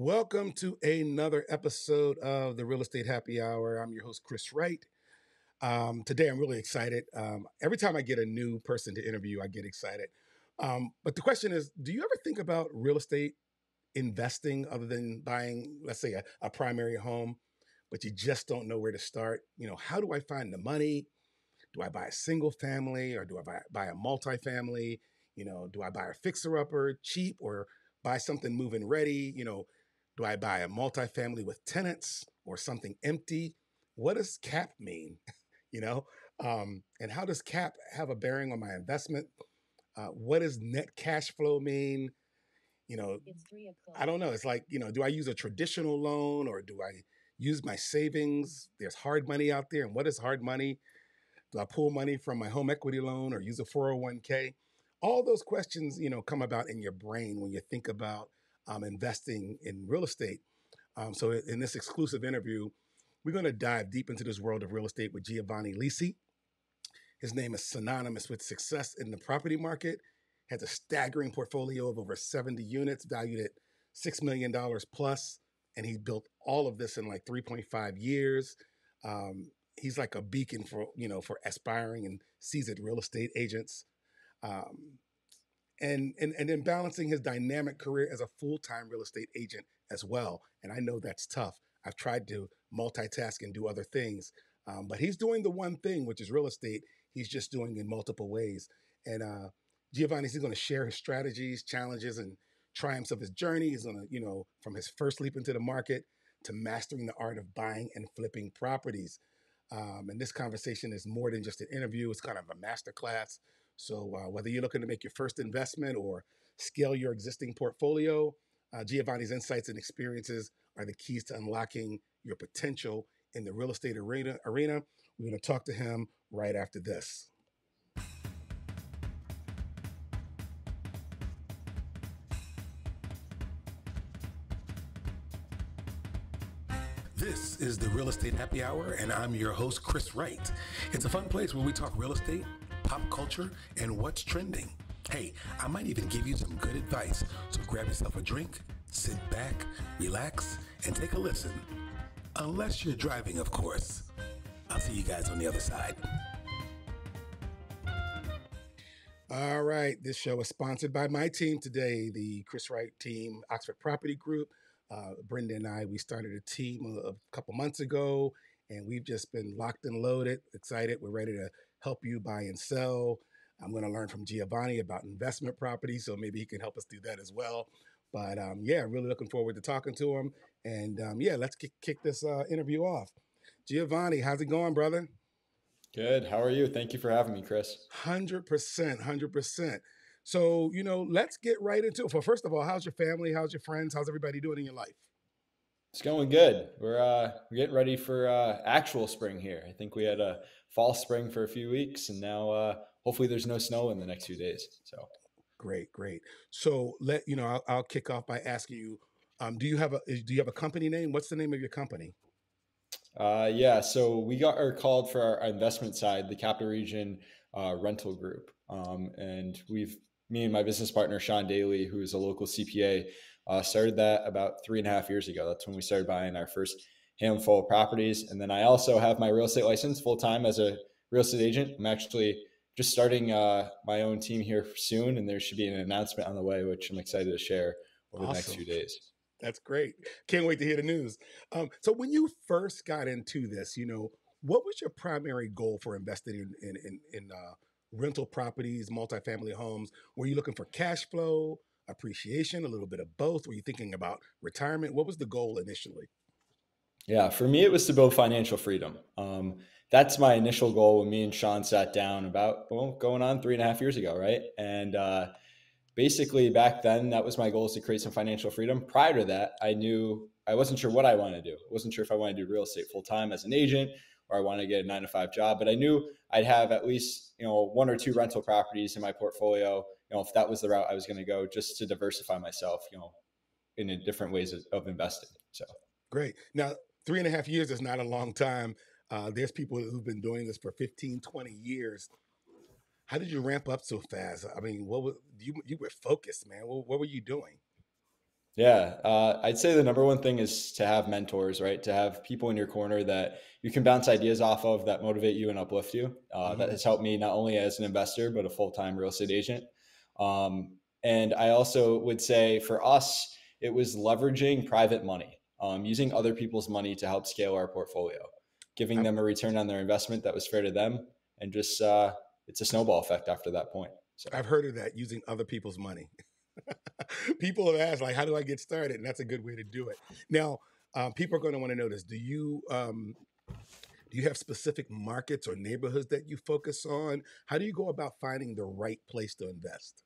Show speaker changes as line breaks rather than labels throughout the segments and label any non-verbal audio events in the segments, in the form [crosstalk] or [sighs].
Welcome to another episode of the Real Estate Happy Hour. I'm your host, Chris Wright. Um, today, I'm really excited. Um, every time I get a new person to interview, I get excited. Um, but the question is do you ever think about real estate investing other than buying, let's say, a, a primary home, but you just don't know where to start? You know, how do I find the money? Do I buy a single family or do I buy, buy a multifamily? You know, do I buy a fixer upper cheap or buy something moving ready? You know, do I buy a multifamily with tenants or something empty? What does cap mean? [laughs] you know, um, and how does cap have a bearing on my investment? Uh, what does net cash flow mean? You know, I don't know. It's like, you know, do I use a traditional loan or do I use my savings? There's hard money out there. And what is hard money? Do I pull money from my home equity loan or use a 401k? All those questions, you know, come about in your brain when you think about um, investing in real estate. Um, so, in this exclusive interview, we're going to dive deep into this world of real estate with Giovanni Lisi. His name is synonymous with success in the property market, has a staggering portfolio of over 70 units valued at $6 million plus, and he built all of this in like 3.5 years. Um, he's like a beacon for, you know, for aspiring and seasoned real estate agents. Um, and and and then balancing his dynamic career as a full-time real estate agent as well. And I know that's tough. I've tried to multitask and do other things, um, but he's doing the one thing, which is real estate. He's just doing in multiple ways. And uh, Giovanni's going to share his strategies, challenges, and triumphs of his journey. He's going to, you know, from his first leap into the market to mastering the art of buying and flipping properties. Um, and this conversation is more than just an interview; it's kind of a masterclass so uh, whether you're looking to make your first investment or scale your existing portfolio, uh, Giovanni's insights and experiences are the keys to unlocking your potential in the real estate arena. Arena. We're going to talk to him right after this. This is the Real Estate Happy Hour, and I'm your host, Chris Wright. It's a fun place where we talk real estate pop culture, and what's trending. Hey, I might even give you some good advice. So grab yourself a drink, sit back, relax, and take a listen. Unless you're driving, of course. I'll see you guys on the other side. All right, this show is sponsored by my team today, the Chris Wright team, Oxford Property Group. Uh, Brenda and I, we started a team a, a couple months ago, and we've just been locked and loaded, excited. We're ready to help you buy and sell. I'm going to learn from Giovanni about investment property, so maybe he can help us do that as well. But um, yeah, really looking forward to talking to him. And um, yeah, let's kick, kick this uh, interview off. Giovanni, how's it going, brother?
Good. How are you? Thank you for having me, Chris.
100%. 100%. So, you know, let's get right into it. Well, first of all, how's your family? How's your friends? How's everybody doing in your life?
It's going good. We're uh, we're getting ready for uh, actual spring here. I think we had a fall spring for a few weeks, and now uh, hopefully there's no snow in the next few days. So
great, great. So let you know. I'll, I'll kick off by asking you: um, Do you have a do you have a company name? What's the name of your company?
Uh, yeah, so we got our called for our investment side, the Capital Region uh, Rental Group, um, and we've me and my business partner Sean Daly, who is a local CPA, uh, started that about three and a half years ago. That's when we started buying our first handful of properties. And then I also have my real estate license full time as a real estate agent. I'm actually just starting uh, my own team here soon, and there should be an announcement on the way, which I'm excited to share over awesome. the next few days.
That's great. Can't wait to hear the news. Um, so, when you first got into this, you know, what was your primary goal for investing in in, in, in uh, rental properties, multifamily homes? Were you looking for cash flow? appreciation, a little bit of both? Were you thinking about retirement? What was the goal initially?
Yeah, for me, it was to build financial freedom. Um, that's my initial goal when me and Sean sat down about, well, going on three and a half years ago, right? And uh, basically, back then, that was my goal is to create some financial freedom. Prior to that, I knew I wasn't sure what I wanted to do. I wasn't sure if I wanted to do real estate full time as an agent or I wanted to get a nine to five job, but I knew I'd have at least, you know, one or two rental properties in my portfolio you know, if that was the route I was going to go, just to diversify myself, you know, in different ways of, of investing. So
great. Now, three and a half years is not a long time. Uh, there's people who've been doing this for 15, 20 years. How did you ramp up so fast? I mean, what was you? You were focused, man. What, what were you doing?
Yeah, uh, I'd say the number one thing is to have mentors, right? To have people in your corner that you can bounce ideas off of that motivate you and uplift you. Uh, mm-hmm. That has helped me not only as an investor, but a full time real estate agent. Um, and I also would say for us, it was leveraging private money, um, using other people's money to help scale our portfolio, giving them a return on their investment that was fair to them. And just, uh, it's a snowball effect after that point.
So I've heard of that using other people's money. [laughs] people have asked, like, how do I get started? And that's a good way to do it. Now, um, people are going to want to know this. Do you um, do you have specific markets or neighborhoods that you focus on? How do you go about finding the right place to invest?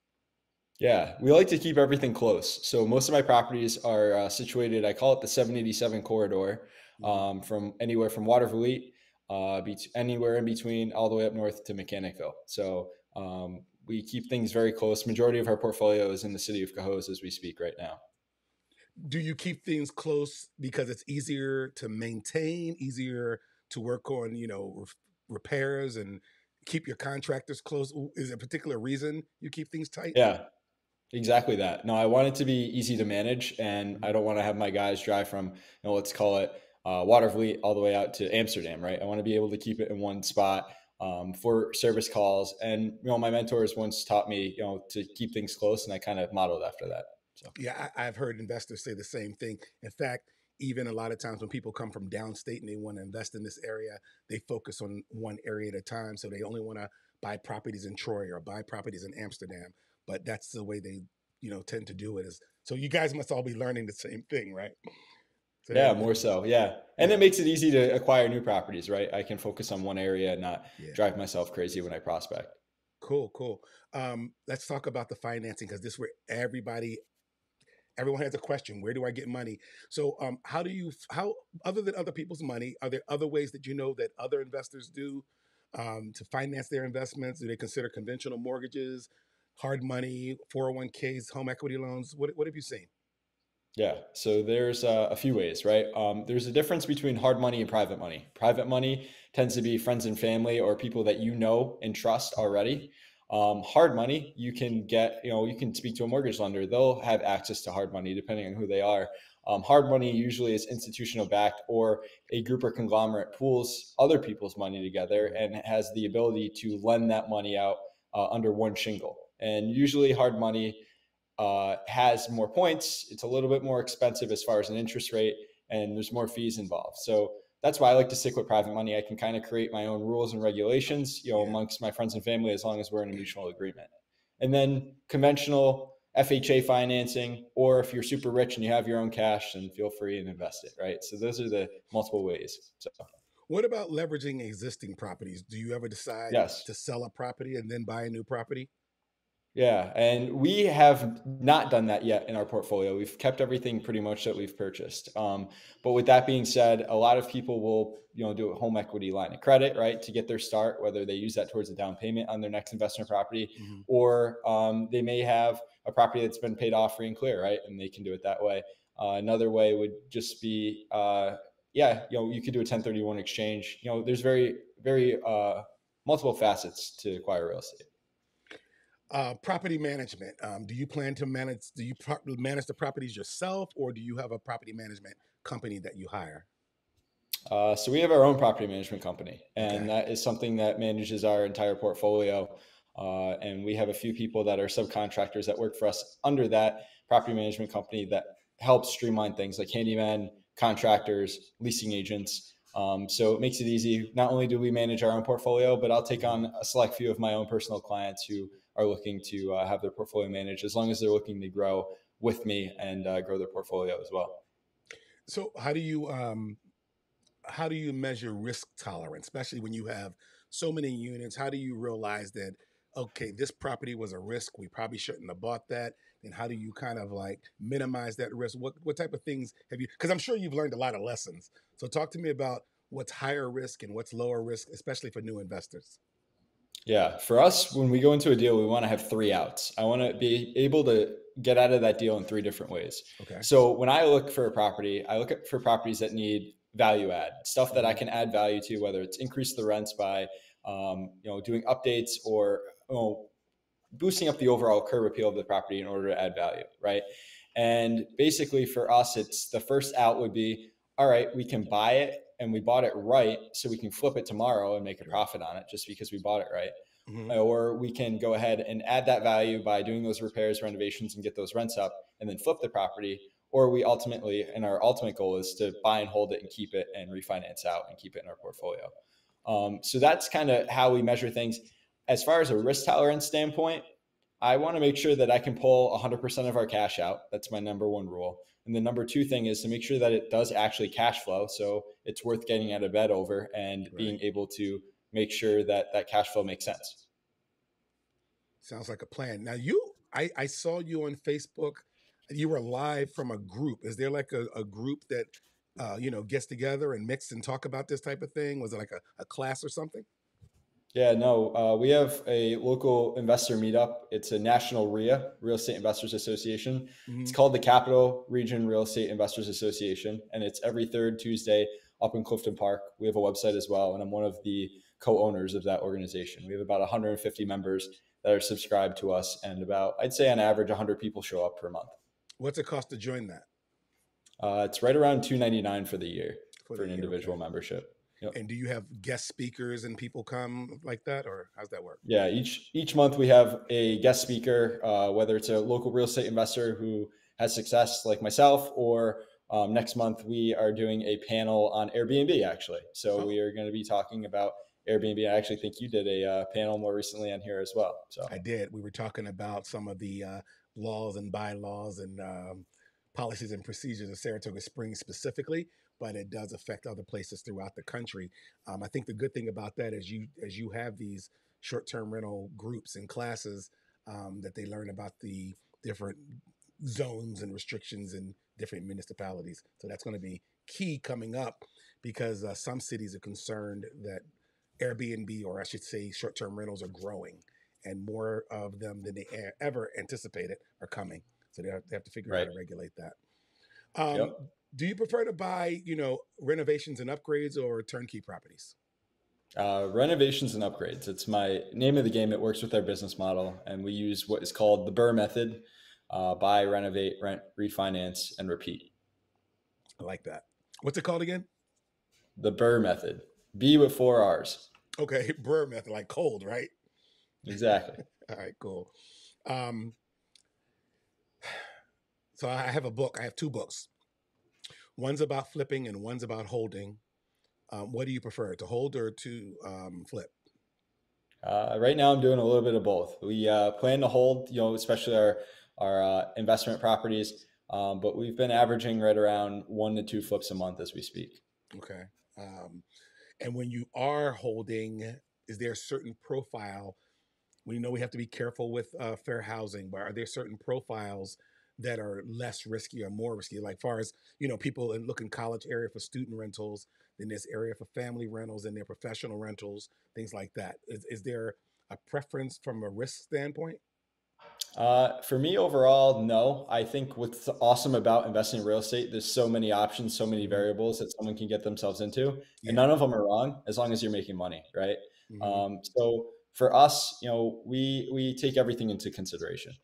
Yeah, we like to keep everything close. So most of my properties are uh, situated. I call it the 787 corridor, mm-hmm. um, from anywhere from Watervliet, uh, be- anywhere in between, all the way up north to Mechanicville. So um, we keep things very close. Majority of our portfolio is in the city of Cohoes as we speak right now.
Do you keep things close because it's easier to maintain, easier to work on, you know, re- repairs and keep your contractors close? Is there a particular reason you keep things tight?
Yeah, Exactly that. No, I want it to be easy to manage, and I don't want to have my guys drive from, you know, let's call it uh, Watervliet all the way out to Amsterdam, right? I want to be able to keep it in one spot um, for service calls. And you know, my mentors once taught me, you know, to keep things close, and I kind of modeled after that.
So yeah, I, I've heard investors say the same thing. In fact, even a lot of times when people come from downstate and they want to invest in this area, they focus on one area at a time. So they only want to buy properties in Troy or buy properties in Amsterdam but that's the way they you know tend to do it is so you guys must all be learning the same thing right?
So yeah more so yeah. And yeah. it makes it easy to acquire new properties right? I can focus on one area and not yeah. drive myself crazy when i prospect.
Cool cool. Um, let's talk about the financing because this where everybody everyone has a question where do i get money? So um, how do you how other than other people's money are there other ways that you know that other investors do um, to finance their investments? Do they consider conventional mortgages hard money, 401ks, home equity loans? What, what have you seen?
Yeah, so there's uh, a few ways, right? Um, there's a difference between hard money and private money. Private money tends to be friends and family or people that you know and trust already. Um, hard money, you can get, you know, you can speak to a mortgage lender. They'll have access to hard money depending on who they are. Um, hard money usually is institutional backed or a group or conglomerate pools other people's money together and has the ability to lend that money out uh, under one shingle. And usually, hard money uh, has more points. It's a little bit more expensive as far as an interest rate, and there's more fees involved. So that's why I like to stick with private money. I can kind of create my own rules and regulations, you know, amongst my friends and family as long as we're in a mutual agreement. And then conventional FHA financing, or if you're super rich and you have your own cash, then feel free and invest it, right? So those are the multiple ways. So
what about leveraging existing properties? Do you ever decide yes. to sell a property and then buy a new property?
Yeah, and we have not done that yet in our portfolio. We've kept everything pretty much that we've purchased. Um, but with that being said, a lot of people will, you know, do a home equity line of credit, right, to get their start. Whether they use that towards a down payment on their next investment property, mm-hmm. or um, they may have a property that's been paid off free and clear, right, and they can do it that way. Uh, another way would just be, uh, yeah, you know, you could do a 1031 exchange. You know, there's very, very uh, multiple facets to acquire real estate.
Uh, property management. Um, do you plan to manage? Do you pro- manage the properties yourself, or do you have a property management company that you hire?
Uh, so we have our own property management company, and okay. that is something that manages our entire portfolio. Uh, and we have a few people that are subcontractors that work for us under that property management company that helps streamline things like handyman, contractors, leasing agents. Um, so it makes it easy. Not only do we manage our own portfolio, but I'll take on a select few of my own personal clients who are looking to uh, have their portfolio managed as long as they're looking to grow with me and uh, grow their portfolio as well.
So how do you um, how do you measure risk tolerance, especially when you have so many units? How do you realize that okay, this property was a risk, we probably shouldn't have bought that? And how do you kind of like minimize that risk? What what type of things have you? Because I'm sure you've learned a lot of lessons. So talk to me about what's higher risk and what's lower risk, especially for new investors.
Yeah, for us, when we go into a deal, we want to have three outs. I want to be able to get out of that deal in three different ways. Okay. So when I look for a property, I look for properties that need value add stuff that I mm-hmm. can add value to, whether it's increase the rents by, um, you know, doing updates or you know, boosting up the overall curb appeal of the property in order to add value, right? And basically, for us, it's the first out would be all right, we can buy it and we bought it right, so we can flip it tomorrow and make a profit on it just because we bought it right. Mm-hmm. Or we can go ahead and add that value by doing those repairs, renovations, and get those rents up and then flip the property. Or we ultimately, and our ultimate goal is to buy and hold it and keep it and refinance out and keep it in our portfolio. Um, so that's kind of how we measure things. As far as a risk tolerance standpoint, I want to make sure that I can pull 100% of our cash out. That's my number one rule. And the number two thing is to make sure that it does actually cash flow. So it's worth getting out of bed over and right. being able to make sure that that cash flow makes sense.
Sounds like a plan. Now you, I, I saw you on Facebook. You were live from a group. Is there like a, a group that, uh, you know, gets together and mix and talk about this type of thing? Was it like a, a class or something?
Yeah, no, uh, we have a local investor meetup. It's a national RIA, Real Estate Investors Association. Mm-hmm. It's called the Capital Region Real Estate Investors Association, and it's every third Tuesday up in Clifton Park. We have a website as well, and I'm one of the co-owners of that organization. We have about 150 members that are subscribed to us, and about I'd say on average 100 people show up per month.
What's it cost to join that?
Uh, it's right around 299 for the year for, for an year, individual okay. membership.
Yep. And do you have guest speakers and people come like that, or how's that work?
Yeah, each each month we have a guest speaker, uh, whether it's a local real estate investor who has success like myself, or um, next month we are doing a panel on Airbnb actually. So oh. we are going to be talking about Airbnb. I actually think you did a uh, panel more recently on here as well. So
I did. We were talking about some of the uh, laws and bylaws and um, policies and procedures of Saratoga Springs specifically but it does affect other places throughout the country. Um, I think the good thing about that is you as you have these short-term rental groups and classes um, that they learn about the different zones and restrictions in different municipalities. So that's going to be key coming up because uh, some cities are concerned that Airbnb, or I should say, short-term rentals, are growing, and more of them than they ever anticipated are coming. So they have, they have to figure right. out how to regulate that. Um, yep do you prefer to buy, you know, renovations and upgrades or turnkey properties?
Uh, renovations and upgrades. It's my name of the game. It works with our business model, and we use what is called the BRRRR method: uh, buy, renovate, rent, refinance, and repeat.
I like that. What's it called again?
The BRRRR method. B with four R's.
Okay, [laughs] Burr method, like cold, right?
Exactly. [laughs]
All right, cool. Um, [sighs] so I have a book. I have two books. One's about flipping and one's about holding. Um, what do you prefer, to hold or to um, flip?
Uh, right now, I'm doing a little bit of both. We uh, plan to hold, you know, especially our our uh, investment properties, um, but we've been averaging right around one to two flips a month as we speak.
Okay. Um, and when you are holding, is there a certain profile? We know we have to be careful with uh, fair housing, but are there certain profiles that are less risky or more risky. Like far as you know, people in college area for student rentals, then there's area for family rentals, and their professional rentals, things like that. Is, is there a preference from a risk standpoint?
Uh, for me overall, no. I think what's awesome about investing in real estate, there's so many options, so many mm-hmm. variables that someone can get themselves into, yeah. and none of them are wrong as long as you're making money, right? Mm-hmm. Um, so for us, you know, we we take everything into consideration.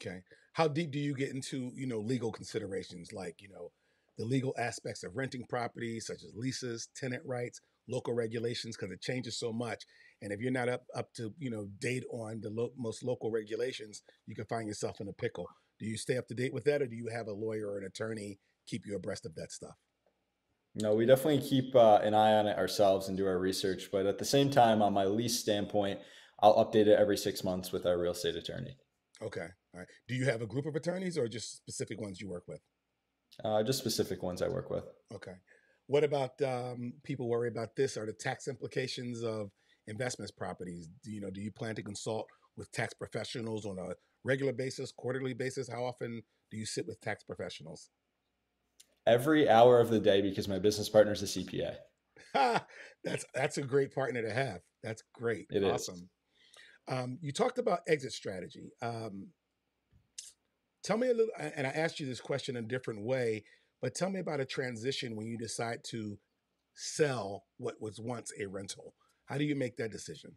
Okay how deep do you get into you know legal considerations? Like you know the legal aspects of renting properties such as leases tenant rights local regulations because it changes so much. And if you're not up up to you know date on the lo- most local regulations you can find yourself in a pickle. Do you stay up to date with that or do you have a lawyer or an attorney keep you abreast of that stuff?
No we definitely keep uh, an eye on it ourselves and do our research but at the same time on my lease standpoint i'll update it every six months with our real estate attorney.
Okay. All right. Do you have a group of attorneys or just specific ones you work with?
Uh, just specific ones I work with.
Okay. What about um, people worry about this? Are the tax implications of investments properties? Do you know? Do you plan to consult with tax professionals on a regular basis, quarterly basis? How often do you sit with tax professionals?
Every hour of the day because my business partner is a CPA. [laughs]
that's that's a great partner to have. That's great. It awesome. Is. Um, you talked about exit strategy. Um, tell me a little, and I asked you this question a different way, but tell me about a transition when you decide to sell what was once a rental. How do you make that decision?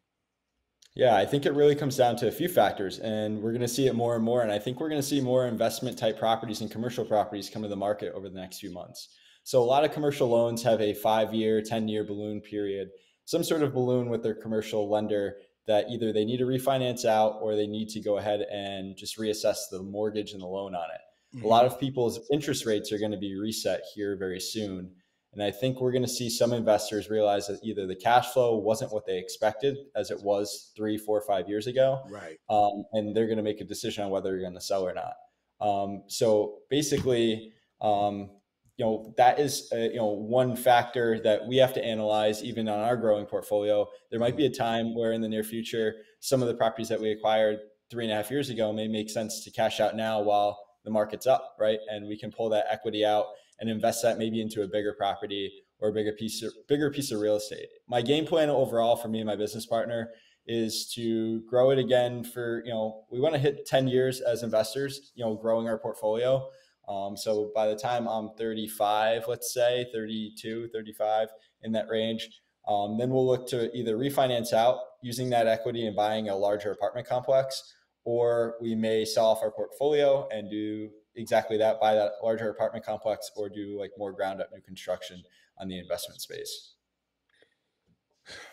Yeah, I think it really comes down to a few factors, and we're going to see it more and more. And I think we're going to see more investment type properties and commercial properties come to the market over the next few months. So, a lot of commercial loans have a five year, 10 year balloon period, some sort of balloon with their commercial lender that either they need to refinance out or they need to go ahead and just reassess the mortgage and the loan on it. Mm-hmm. A lot of people's interest rates are going to be reset here very soon. And I think we're going to see some investors realize that either the cash flow wasn't what they expected as it was three, four, five years ago.
Right.
Um, and they're going to make a decision on whether they're going to sell or not. Um, so basically, um, you know, that is, a, you know, one factor that we have to analyze even on our growing portfolio. There might be a time where in the near future, some of the properties that we acquired three and a half years ago may make sense to cash out now while the market's up, right? And we can pull that equity out and invest that maybe into a bigger property or a bigger piece of bigger piece of real estate. My game plan overall for me and my business partner is to grow it again for, you know, we want to hit 10 years as investors, you know, growing our portfolio. Um, so by the time I'm 35, let's say 32, 35 in that range, um, then we'll look to either refinance out using that equity and buying a larger apartment complex, or we may sell off our portfolio and do exactly that, buy that larger apartment complex or do like more ground up new construction on the investment space.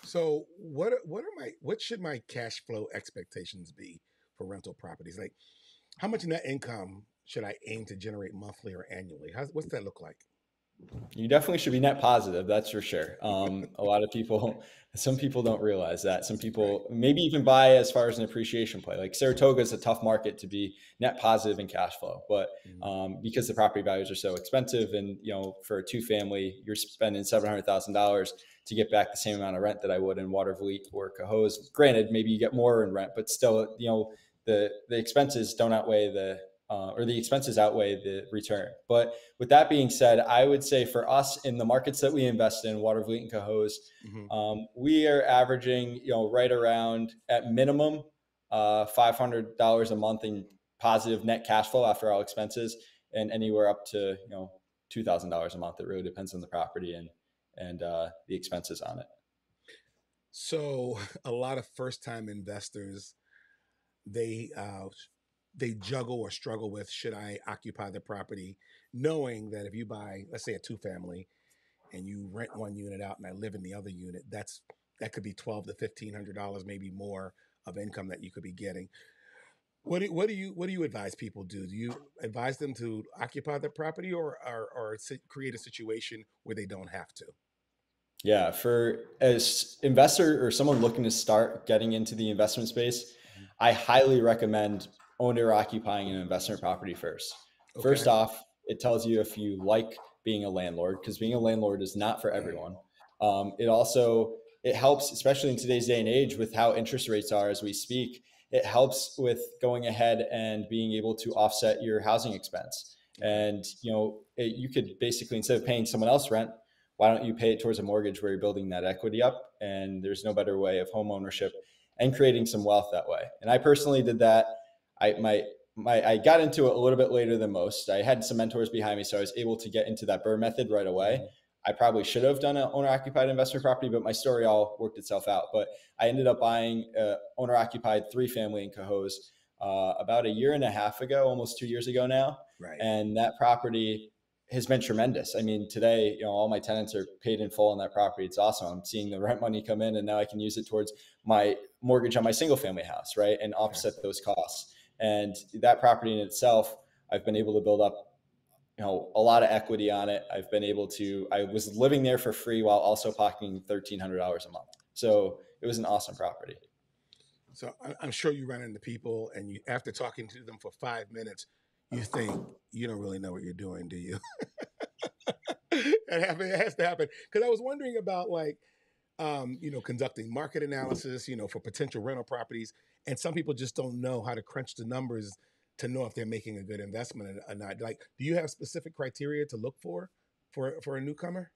So what what are my what should my cash flow expectations be for rental properties? Like how much net income should I aim to generate monthly or annually? How, what's that look like?
You definitely should be net positive, that's for sure. Um, a lot of people, [laughs] some people don't realize that. Some people maybe even buy as far as an appreciation play. Like Saratoga is a tough market to be net positive in cash flow, but mm-hmm. um, because the property values are so expensive, and you know, for a two family, you're spending seven hundred thousand dollars to get back the same amount of rent that I would in Watervliet or Cohoes. Granted, maybe you get more in rent, but still, you know, the the expenses don't outweigh the uh, or the expenses outweigh the return. But with that being said, I would say for us in the markets that we invest in, Watervliet and Cohoes, mm-hmm. um, we are averaging, you know, right around at minimum uh, $500 a month in positive net cash flow after all expenses, and anywhere up to you know $2,000 a month. It really depends on the property and and uh, the expenses on it.
So [laughs] a lot of first time investors, they uh, they juggle or struggle with should I occupy the property, knowing that if you buy, let's say, a two family, and you rent one unit out and I live in the other unit, that's that could be twelve to fifteen hundred dollars, maybe more of income that you could be getting. What do, what do you what do you advise people do? Do you advise them to occupy the property or or, or create a situation where they don't have to?
Yeah, for as investor or someone looking to start getting into the investment space, mm-hmm. I highly recommend owner occupying an investment property first. Okay. First off, it tells you if you like being a landlord because being a landlord is not for everyone. Um, it also it helps, especially in today's day and age, with how interest rates are as we speak. It helps with going ahead and being able to offset your housing expense. And you know, it, you could basically instead of paying someone else rent, why don't you pay it towards a mortgage where you're building that equity up? And there's no better way of home ownership and creating some wealth that way. And I personally did that I my my I got into it a little bit later than most. I had some mentors behind me, so I was able to get into that BRRRR method right away. Mm-hmm. I probably should have done an owner occupied investment property, but my story all worked itself out. But I ended up buying owner occupied three family in Cohoes uh, about a year and a half ago, almost two years ago now.
Right.
And that property has been tremendous. I mean, today, you know, all my tenants are paid in full on that property. It's awesome. I'm seeing the rent money come in, and now I can use it towards my mortgage on my single family house, right, and offset those costs. And that property in itself, I've been able to build up, you know, a lot of equity on it. I've been able to. I was living there for free while also pocketing thirteen hundred dollars a month. So it was an awesome property.
So I'm sure you run into people, and you after talking to them for five minutes, you think you don't really know what you're doing, do you? [laughs] it has to happen because I was wondering about like um, you know, conducting market analysis, you know, for potential rental properties. And some people just don't know how to crunch the numbers to know if they're making a good investment or not. Like, do you have specific criteria to look for for for a newcomer?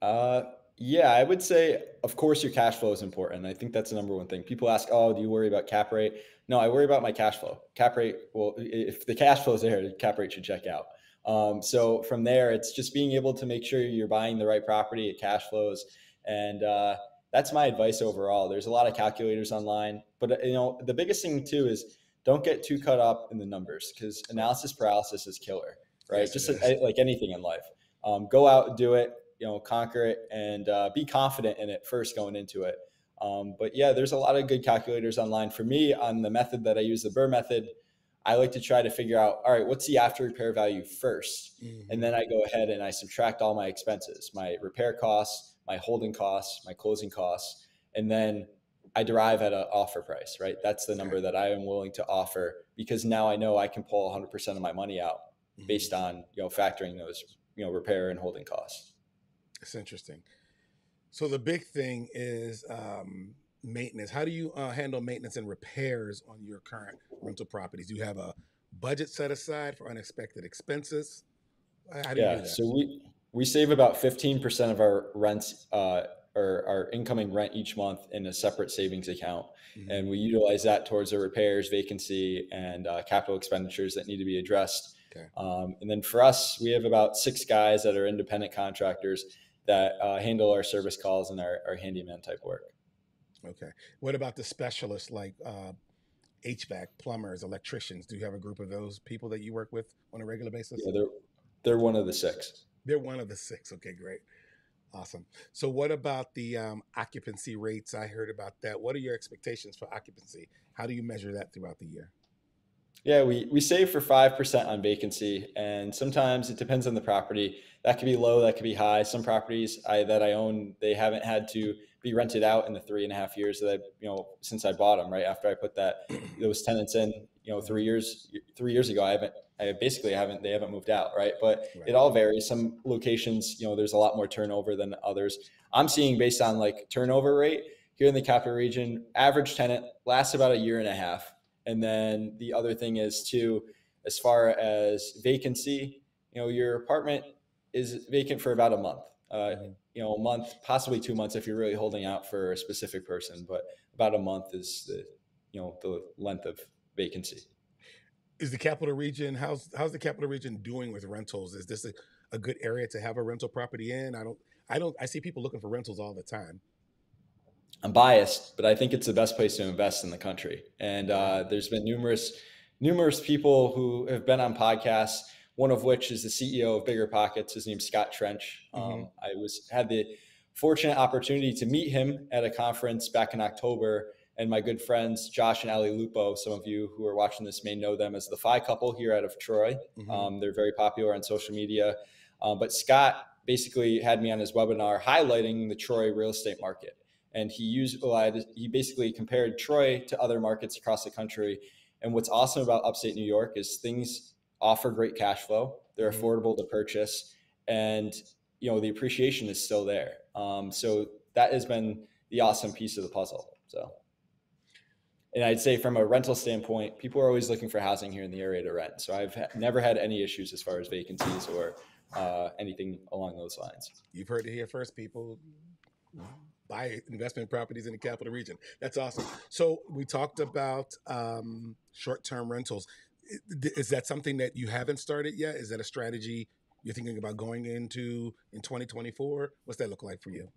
Uh, yeah, I would say, of course, your cash flow is important. I think that's the number one thing. People ask, "Oh, do you worry about cap rate?" No, I worry about my cash flow. Cap rate, well, if the cash flow is there, the cap rate should check out. Um, so from there, it's just being able to make sure you're buying the right property, it cash flows, and uh, that's my advice overall. There's a lot of calculators online, but uh, you know the biggest thing too is don't get too caught up in the numbers because analysis paralysis is killer, right? Yes, Just like, like, anything in life, um, go out, and do it, you know, conquer it, and uh, be confident in it first going into it. Um, but yeah, there's a lot of good calculators online. For me, on the method that I use, the BRRRR method, I like to try to figure out, all right, what's the after repair value 1st mm-hmm. And then I go ahead and I subtract all my expenses, my repair costs, my holding costs, my closing costs, and then I derive at an offer price, right? That's the number that I am willing to offer because now I know I can pull 100% of my money out mm-hmm. based on, you know, factoring those, you know, repair and holding costs.
It's interesting. So the big thing is um, maintenance. How do you uh, handle maintenance and repairs on your current rental properties? Do you have a budget set aside for unexpected expenses?
How do yeah, you do that? so we we save about fifteen percent of our rents uh, or our incoming rent each month in a separate savings account, mm-hmm. and we utilize that towards the repairs, vacancy, and uh, capital expenditures that need to be addressed. Okay. Um, and then for us, we have about six guys that are independent contractors that uh, handle our service calls and our, our handyman type work.
Okay. What about the specialists like uh, HVAC, plumbers, electricians? Do you have a group of those people that you work with on a regular basis?
Yeah, they're they're one of the six.
They're one of the six. Okay, great. Awesome. So, what about the um, occupancy rates? I heard about that. What are your expectations for occupancy? How do you measure that throughout the year?
Yeah, we, we save for 5% on vacancy. And sometimes it depends on the property. That could be low, that could be high. Some properties I, that I own, they haven't had to be rented out in the three and a half years that I, you know, since I bought them, right after I put that those tenants in, you know, three years three years ago, I haven't, I basically haven't, they haven't moved out, right? But right. it all varies. Some locations, you know, there's a lot more turnover than others. I'm seeing based on like turnover rate here in the capital region, average tenant lasts about a year and a half, and then the other thing is too, as far as vacancy, you know, your apartment is vacant for about a month. Uh, mm-hmm you know a month possibly two months if you're really holding out for a specific person but about a month is the you know the length of vacancy
is the capital region how's how's the capital region doing with rentals is this a, a good area to have a rental property in i don't i don't i see people looking for rentals all the time
i'm biased but i think it's the best place to invest in the country and uh, there's been numerous numerous people who have been on podcasts one of which is the CEO of Bigger Pockets. His name's Scott Trench. Mm-hmm. Um, I was had the fortunate opportunity to meet him at a conference back in October. And my good friends Josh and Ali Lupo, some of you who are watching this may know them as the Fi couple here out of Troy. Mm-hmm. Um, they're very popular on social media. Um, but Scott basically had me on his webinar highlighting the Troy real estate market. And he used he basically compared Troy to other markets across the country. And what's awesome about upstate New York is things offer great cash flow. They're mm-hmm. affordable to purchase, and you know the appreciation is still there. Um, so that has been the awesome piece of the puzzle. So, and I'd say from a rental standpoint, people are always looking for housing here in the area to rent. So I've ha- never had any issues as far as vacancies or uh, anything along those lines.
You've heard it here first, people. Buy investment properties in the capital region. That's awesome. So we talked about um, short-term rentals is that something that you haven't started yet? Is that a strategy you're thinking about going into in 2024? What's that look like for you?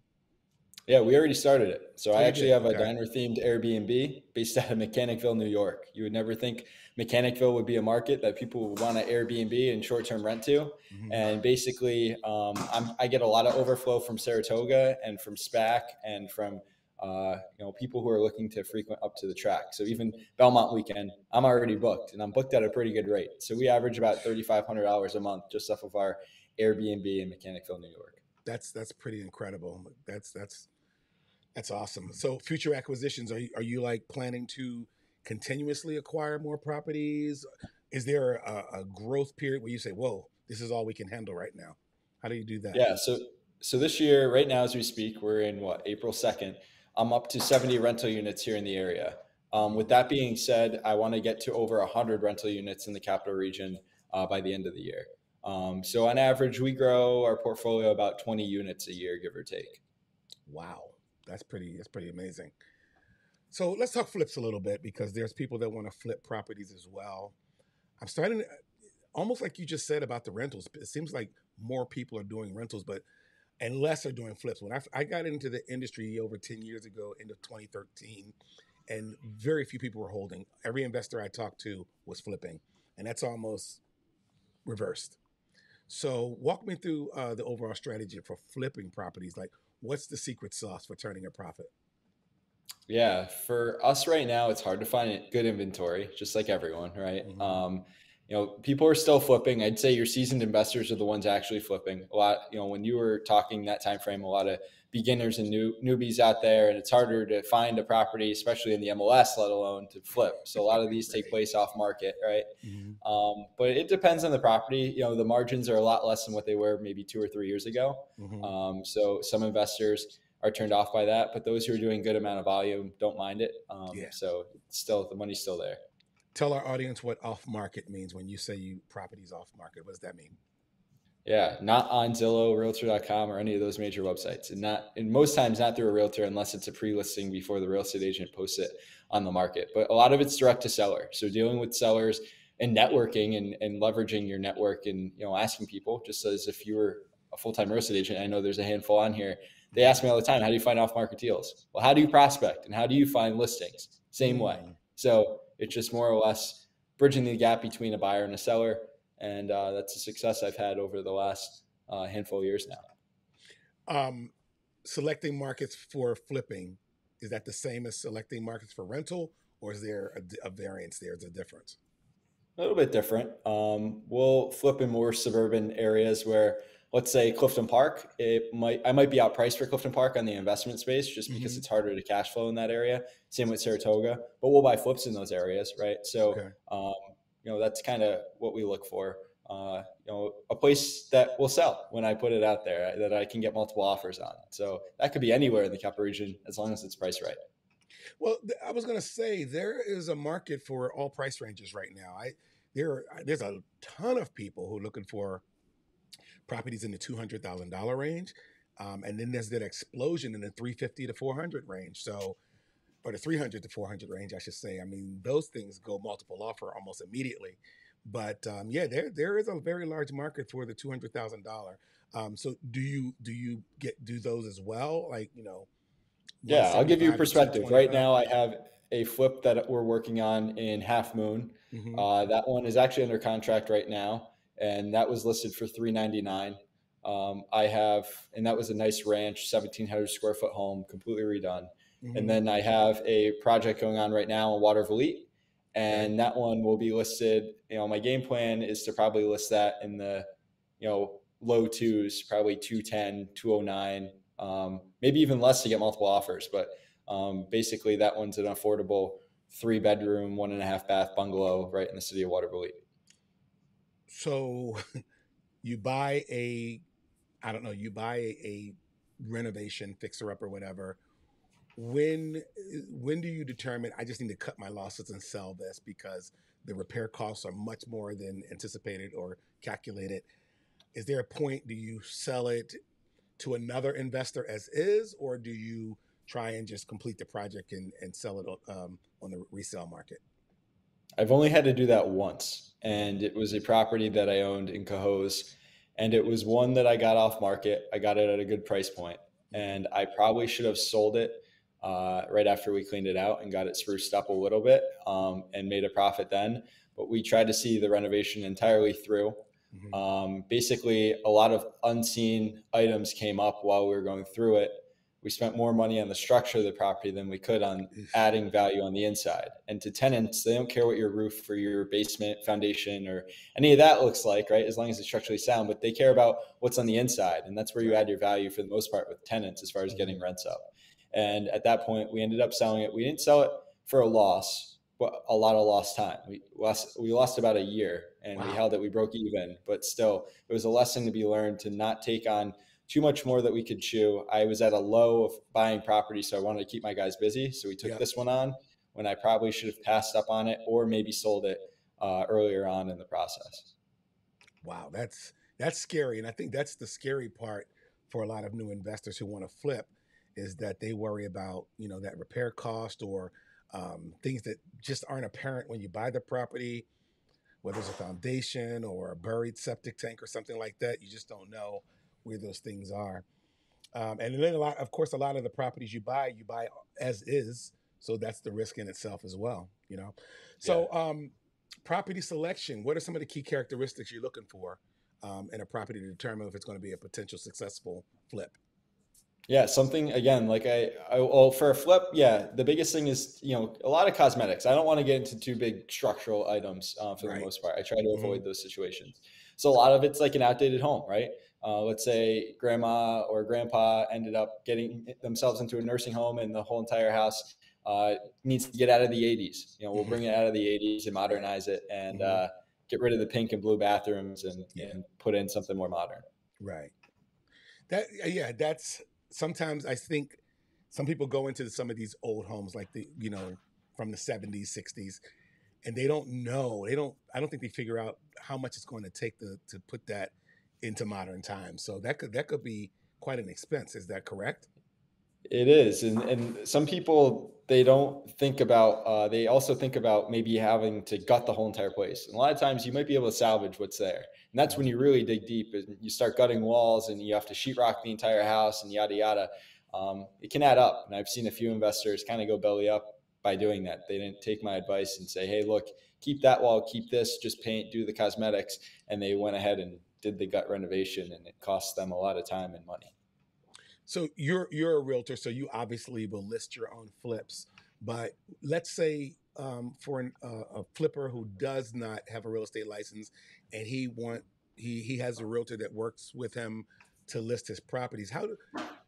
Yeah, we already started it. So oh, I actually have a okay. diner themed Airbnb based out of Mechanicville, New York. You would never think Mechanicville would be a market that people would want to Airbnb and short term rent to. Mm-hmm. And basically, um, i get a lot of overflow from Saratoga and from SPAC and from uh, you know, people who are looking to frequent up to the track. So even Belmont weekend, I'm already booked, and I'm booked at a pretty good rate. So we average about thirty five hundred dollars a month just off of our Airbnb in Mechanicville, New York.
That's that's pretty incredible. That's that's that's awesome. So future acquisitions, are you, are you like planning to continuously acquire more properties? Is there a, a growth period where you say, "Whoa, this is all we can handle right now"? How do you do that?
Yeah. So so this year, right now as we speak, we're in what April second I'm up to 70 rental units here in the area. Um, with that being said, I want to get to over 100 rental units in the capital region uh, by the end of the year. Um, so on average, we grow our portfolio about 20 units a year, give or take.
Wow, that's pretty. That's pretty amazing. So let's talk flips a little bit because there's people that want to flip properties as well. I'm starting almost like you just said about the rentals. It seems like more people are doing rentals, but and less are doing flips. When I, I got into the industry over 10 years ago, into 2013, and very few people were holding. Every investor I talked to was flipping, and that's almost reversed. So, walk me through uh, the overall strategy for flipping properties. Like, what's the secret sauce for turning a profit?
Yeah, for us right now, it's hard to find good inventory, just like everyone, right? Mm-hmm. Um, you know, people are still flipping. I'd say your seasoned investors are the ones actually flipping. A lot, you know, when you were talking that time frame, a lot of beginners and new newbies out there, and it's harder to find a property, especially in the MLS, let alone to flip. So a lot of these take place off market, right? Mm-hmm. Um, but it depends on the property. You know, the margins are a lot less than what they were maybe two or three years ago. Mm-hmm. Um, so some investors are turned off by that, but those who are doing good amount of volume don't mind it. Um, yeah. So still, the money's still there.
Tell our audience what off market means when you say you properties off market. What does that mean?
Yeah, not on Zillow, Realtor.com, or any of those major websites, and not and most times not through a realtor unless it's a pre-listing before the real estate agent posts it on the market. But a lot of it's direct to seller. So dealing with sellers and networking and, and leveraging your network and you know asking people just as if you were a full-time real estate agent. I know there's a handful on here. They ask me all the time, how do you find off-market deals? Well, how do you prospect and how do you find listings? Same way. Mm. So it's just more or less bridging the gap between a buyer and a seller and uh, that's a success I've had over the last uh, handful of years now.
Um, selecting markets for flipping is that the same as selecting markets for rental, or is there a, a variance there? Is a difference?
A little bit different. Um, we'll flip in more suburban areas where, let's say Clifton Park, it might I might be outpriced for Clifton Park on the investment space just because mm-hmm. it's harder to cash flow in that area. Same with Saratoga, but we'll buy flips in those areas, right? So okay. um, you know that's kind of what we look for. Uh, you know, a place that will sell when I put it out there that I can get multiple offers on. So that could be anywhere in the Capital Region as long as it's priced right.
Well, I was going to say there is a market for all price ranges right now. I there there's a ton of people who are looking for properties in the two hundred thousand dollar range, um, and then there's that explosion in the three fifty to four hundred range. So or the 300 to 400 range, I should say. I mean, those things go multiple offer almost immediately. But um, yeah, there there is a very large market for the two hundred thousand dollar. Um, so do you do you get do those as well? Like you know,
yeah, I'll give you perspective. Right now, I have a flip that we're working on in Half Moon. Mm-hmm. Uh, that one is actually under contract right now, and that was listed for three ninety nine. Um, I have, and that was a nice ranch, seventeen hundred square foot home, completely redone. Mm-hmm. And then I have a project going on right now in Watervliet, and that one will be listed. You know, my game plan is to probably list that in the, you know, low twos, probably 210, 209, um, maybe even less to get multiple offers. But um, basically, that one's an affordable three bedroom, one and a half bath bungalow right in the city of Watervliet.
So [laughs] you buy a, I don't know, you buy a, a renovation fixer up or whatever when when do you determine I just need to cut my losses and sell this because the repair costs are much more than anticipated or calculated? Is there a point do you sell it to another investor as is, or do you try and just complete the project and, and sell it um, on the resale market?
I've only had to do that once, and it was a property that I owned in Cohoes, and it was one that I got off market. I got it at a good price point, and I probably should have sold it uh, right after we cleaned it out and got it spruced up a little bit um, and made a profit then. But we tried to see the renovation entirely through. Mm-hmm. Um, basically, a lot of unseen items came up while we were going through it. We spent more money on the structure of the property than we could on adding value on the inside. And to tenants, they don't care what your roof or your basement foundation or any of that looks like, right? As long as it's structurally sound, but they care about what's on the inside. And that's where you add your value for the most part with tenants as far as getting mm-hmm. rents up. And at that point, we ended up selling it. We didn't sell it for a loss, but a lot of lost time. We lost we lost about a year, and wow. we held it. We broke even, but still, it was a lesson to be learned to not take on too much more that we could chew. I was at a low of buying property, so I wanted to keep my guys busy. So we took yeah. this one on when I probably should have passed up on it or maybe sold it uh, earlier on in the process.
Wow, that's that's scary, and I think that's the scary part for a lot of new investors who want to flip is that they worry about you know that repair cost or um, things that just aren't apparent when you buy the property, whether it's a foundation or a buried septic tank or something like that. You just don't know where those things are. Um, and then a lot, of course, a lot of the properties you buy, you buy as is. So that's the risk in itself as well, you know? So, yeah. um, property selection, what are some of the key characteristics you're looking for um, in a property to determine if it's going to be a potential successful flip?
Yeah, something again like I, I well for a flip, yeah, the biggest thing is you know a lot of cosmetics. I don't want to get into too big structural items uh, for right. the most part. I try to mm-hmm. avoid those situations. So a lot of it's like an outdated home, right? Uh, let's say grandma or grandpa ended up getting themselves into a nursing home, and the whole entire house uh, needs to get out of the 80s. You know, we'll mm-hmm. bring it out of the 80s and modernize it, and mm-hmm. uh, get rid of the pink and blue bathrooms and, yeah. and put in something more modern.
Right. That yeah, that's sometimes I think some people go into some of these old homes like the you know from the 70s 60s and they don't know they don't i don't think they figure out how much it's going to take to, to put that into modern times. So that could that could be quite an expense. Is that correct?
It is. And, and some people they don't think about uh, they also think about maybe having to gut the whole entire place. And a lot of times you might be able to salvage what's there. And that's when you really dig deep and you start gutting walls and you have to sheetrock the entire house and yada yada. Um, it can add up. And i've seen a few investors kind of go belly up by doing that. They didn't take my advice and say hey look keep that wall keep this just paint do the cosmetics and they went ahead and did the gut renovation and it cost them a lot of time and money
so you're you're a realtor, so you obviously will list your own flips. But let's say um, for an, uh, a flipper who does not have a real estate license, and he want he he has a realtor that works with him to list his properties. How do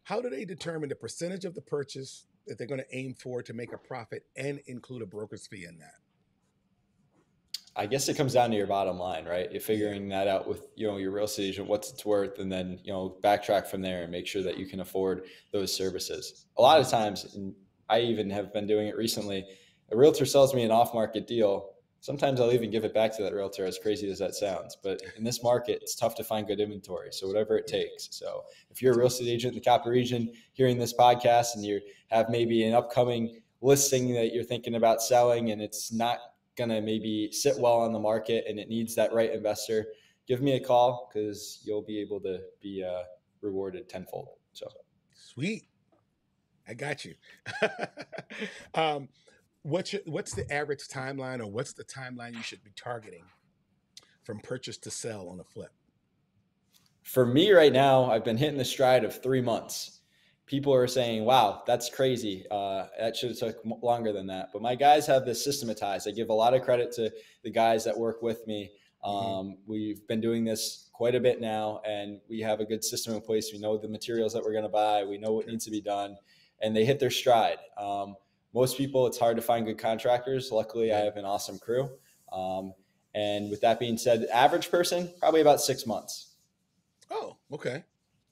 how do they determine the percentage of the purchase that they're going to aim for to make a profit and include a broker's fee in that?
I guess it comes down to your bottom line, right? You're figuring that out with you know your real estate agent, what's it's worth, and then you know backtrack from there and make sure that you can afford those services. A lot of times, and I even have been doing it recently. A realtor sells me an off-market deal. Sometimes I'll even give it back to that realtor, as crazy as that sounds. But in this market, it's tough to find good inventory. So whatever it takes. So if you're a real estate agent in the Capital Region, hearing this podcast, and you have maybe an upcoming listing that you're thinking about selling, and it's not going to maybe sit well on the market and it needs that right investor, give me a call because you'll be able to be uh, rewarded tenfold. So
sweet. I got you. [laughs] um, what's your, what's the average timeline or what's the timeline you should be targeting from purchase to sell on a flip?
For me right now, I've been hitting the stride of three months people are saying, "Wow, that's crazy. Uh, that should have took longer than that." But my guys have this systematized. I give a lot of credit to the guys that work with me. Mm-hmm. Um, mm-hmm. We've been doing this quite a bit now, and we have a good system in place. We know the materials that we're going to buy. We know what needs to be done, and they hit their stride. Um, most people, it's hard to find good contractors. Luckily, I have an awesome crew. Um, and with that being said, average person probably about six months.
Oh, okay,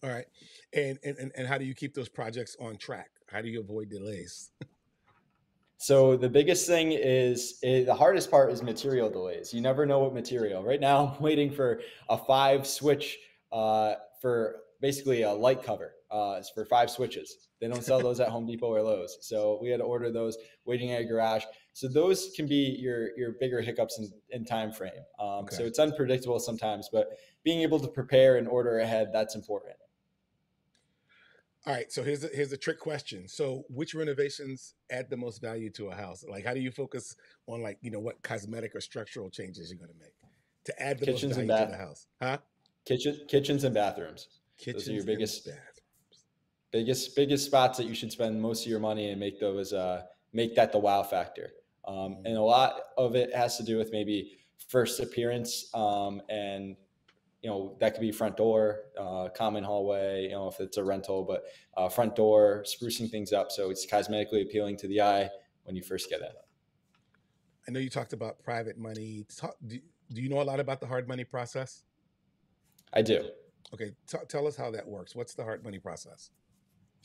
all right. And, and and how do you keep those projects on track? How do you avoid delays?
So the biggest thing is, is, eh, the hardest part is material delays. You never know what material. Right now, I'm waiting for a five switch uh, for basically a light cover. Uh, it's for five switches. They don't sell those at Home Depot or Lowe's, so we had to order those. Waiting at a garage. So those can be your your bigger hiccups in, in time frame. Um, okay. So it's unpredictable sometimes, but being able to prepare and order ahead that's important.
All right, so here's a, here's a trick question. So, which renovations add the most value to a house? Like, how do you focus on like you know what cosmetic or structural changes you're going to make to add the kitchens most value to the house? Huh?
Kitchen, kitchens and bathrooms. Kitchens those are your biggest, biggest, biggest spots that you should spend most of your money and make those uh, make that the wow factor. Um, mm-hmm. And a lot of it has to do with maybe first appearance um, and you know that could be front door uh, common hallway you know if it's a rental but uh, front door sprucing things up so it's cosmetically appealing to the eye when you first get in
i know you talked about private money. Talk, do, do, you know a lot about the hard money process?
I do.
Okay T- tell us how that works. What's the hard money process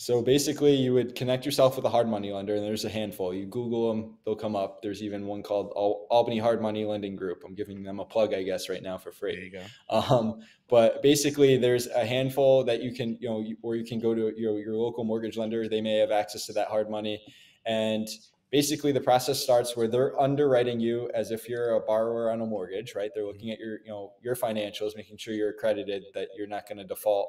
so basically, you would connect yourself with a hard money lender, and there's a handful. You Google them, they'll come up. There's even one called Albany Hard Money Lending Group. I'm giving them a plug, I guess, right now for free.
There you go.
Um, but basically, there's a handful that you can, you know, where you can go to your, your local mortgage lender. They may have access to that hard money. And basically, the process starts where they're underwriting you as if you're a borrower on a mortgage, right? They're looking at your, you know, your financials, making sure you're accredited, that you're not going to default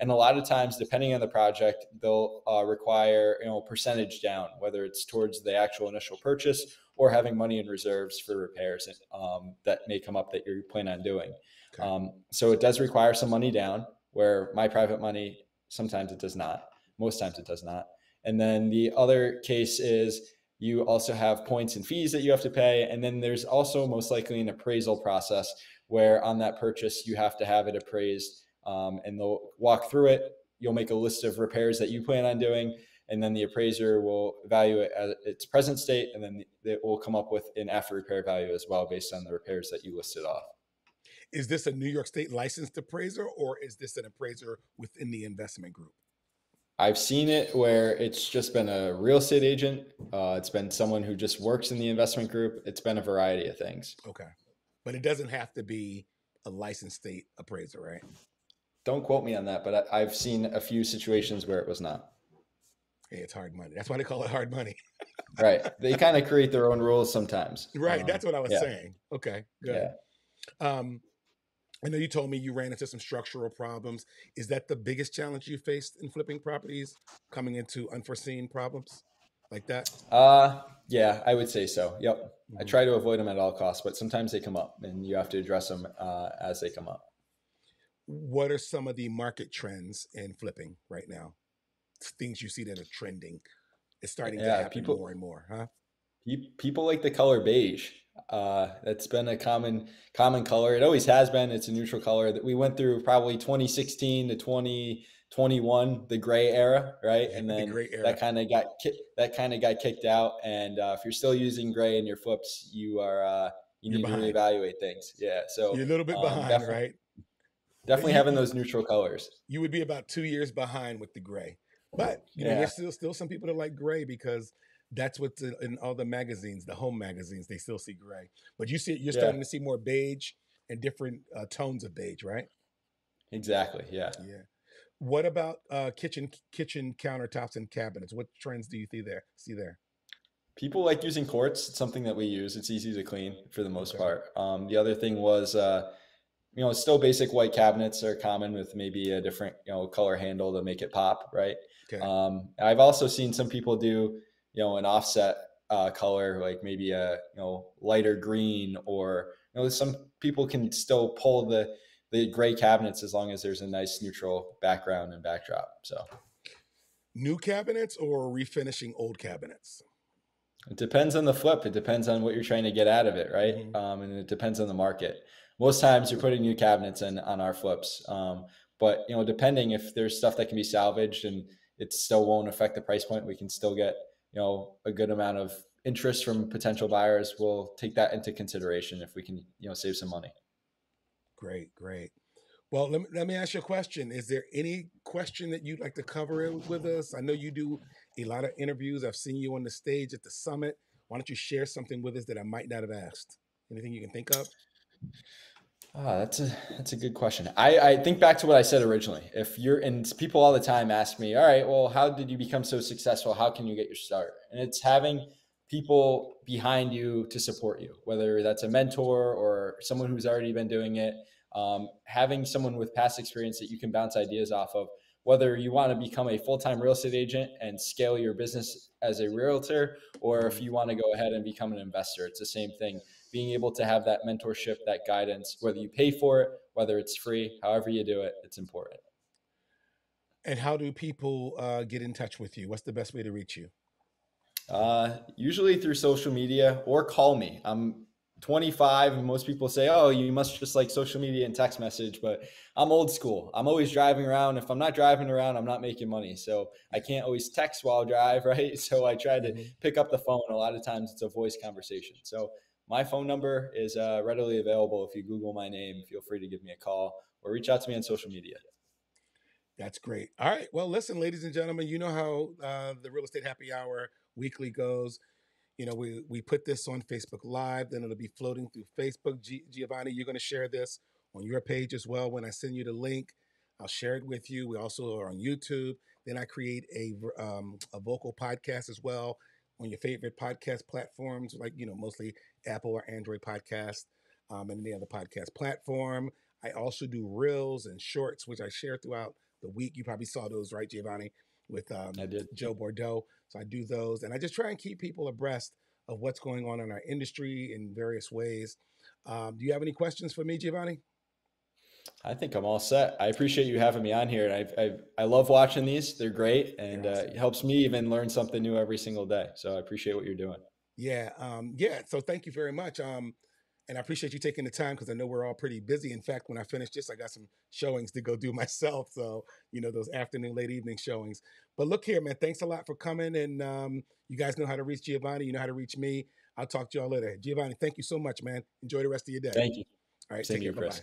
And a lot of times, depending on the project, they'll uh, require you know percentage down, whether it's towards the actual initial purchase or having money in reserves for repairs um, that may come up that you plan on doing. Okay. Um, so it does require some money down. Where my private money, sometimes it does not. Most times it does not. And then the other case is you also have points and fees that you have to pay. And then there's also most likely an appraisal process where on that purchase you have to have it appraised um, and they'll walk through it. You'll make a list of repairs that you plan on doing, and then the appraiser will value it at its present state, and then it will come up with an after repair value as well based on the repairs that you listed off.
Is this a New York State licensed appraiser, or is this an appraiser within the investment group?
I've seen it where it's just been a real estate agent. Uh, it's been someone who just works in the investment group. It's been a variety of things.
Okay but it doesn't have to be a licensed state appraiser, right?
Don't quote me on that, but I, have seen a few situations where it was not.
Hey, it's hard money. That's why they call it hard money. [laughs]
right. [laughs] They kind of create their own rules sometimes.
Right. Um, That's what I was yeah. saying. Okay. Good. Yeah. Um, I know you told me you ran into some structural problems. Is that the biggest challenge you faced in flipping properties, coming into unforeseen problems? like that?
Uh, yeah, I would say so. Yep. Mm-hmm. I try to avoid them at all costs, but sometimes they come up and you have to address them uh, as they come up.
What are some of the market trends in flipping right now? Things you see that are trending. It's starting yeah, to happen people, more and more, huh?
People like the color beige. Uh, that's been a common common color. It always has been. It's a neutral color that we went through probably 2016 to 2021, the gray era right and then the that kind of got that kind of got kicked out and uh, if you're still using gray in your flips you are uh, you you're need behind. to reevaluate things yeah so
you're a little bit um, behind right
definitely you, having those neutral colors
you would be about two years behind with the gray but you know there's still still some people that like gray because that's what's in all the magazines the home magazines they still see gray but you see you're starting yeah. to see more beige and different uh, tones of beige right
exactly yeah
yeah what about uh, kitchen kitchen countertops and cabinets? What trends do you see there? See there?
People like using quartz. It's something that we use. It's easy to clean for the most okay. part. Um, the other thing was, uh, you know, still basic white cabinets are common with maybe a different you know color handle to make it pop, right? Okay. Um, I've also seen some people do you know an offset uh, color, like maybe a you know lighter green, or you know some people can still pull the the gray cabinets as long as there's a nice neutral background and backdrop. So
new cabinets or refinishing old cabinets?
It depends on the flip. It depends on what you're trying to get out of it, right? Mm-hmm. Um, and it depends on the market. Most times you're putting new cabinets in on our flips, um, but you know, depending if there's stuff that can be salvaged and it still won't affect the price point, we can still get you know a good amount of interest from potential buyers. We'll take that into consideration if we can you know save some money.
Great, great. Well, let me, let me ask you a question. Is there any question that you'd like to cover with us? I know you do a lot of interviews. I've seen you on the stage at the summit. Why don't you share something with us that I might not have asked? Anything you can think of?
Oh, that's a that's a good question. I, I think back to what I said originally. If you're and people all the time ask me, all right, well, how did you become so successful? How can you get your start? And it's having people behind you to support you, whether that's a mentor or someone who's already been doing it. Um, having someone with past experience that you can bounce ideas off of, whether you want to become a full time real estate agent and scale your business as a realtor, or if you want to go ahead and become an investor, it's the same thing. Being able to have that mentorship, that guidance, whether you pay for it, whether it's free, however you do it, it's important.
And how do people uh, get in touch with you? What's the best way to reach you?
Uh, usually through social media or call me. I'm 25 and most people say, "Oh, you must just like social media and text message," but I'm old school. I'm always driving around. If I'm not driving around, I'm not making money. So, I can't always text while I drive, [laughs] right? So, I try to mm-hmm. pick up the phone. A lot of times it's a voice conversation. So, my phone number is uh, readily available. If you Google my name, feel free to give me a call or reach out to me on social media.
That's great. All right. Well, listen, ladies and gentlemen, you know how uh, the Real Estate Happy Hour weekly goes. You know, we we put this on Facebook Live, then it'll be floating through Facebook. G- Giovanni, you're going to share this on your page as well. When I send you the link, I'll share it with you. We also are on YouTube. Then I create a um, a vocal podcast as well on your favorite podcast platforms, like you know, mostly Apple or Android podcast, um, and any other podcast platform. I also do reels and shorts, which I share throughout the week. You probably saw those, right, Giovanni, with um,
I did.
Joe Bordeaux. So I do those, and I just try and keep people abreast of what's going on in our industry in various ways. Um, do you have any questions for me, Giovanni?
I think I'm all set. I appreciate you having me on here, and I I, I love watching these. They're great, and uh, it helps me even learn something new every single day. So I appreciate what you're doing.
Yeah, um, yeah. So thank you very much. Um, and I appreciate you taking the time because I know we're all pretty busy. In fact, when I finish this, I got some showings to go do [laughs] myself. So you know those afternoon, late evening showings. But look here, man. Thanks a lot for coming, and um, you guys know how to reach Giovanni. You know how to reach me. I'll talk to y'all later. Giovanni, thank you so much, man. Enjoy the rest of your day.
Thank you.
All right,
Same
take care. Bye.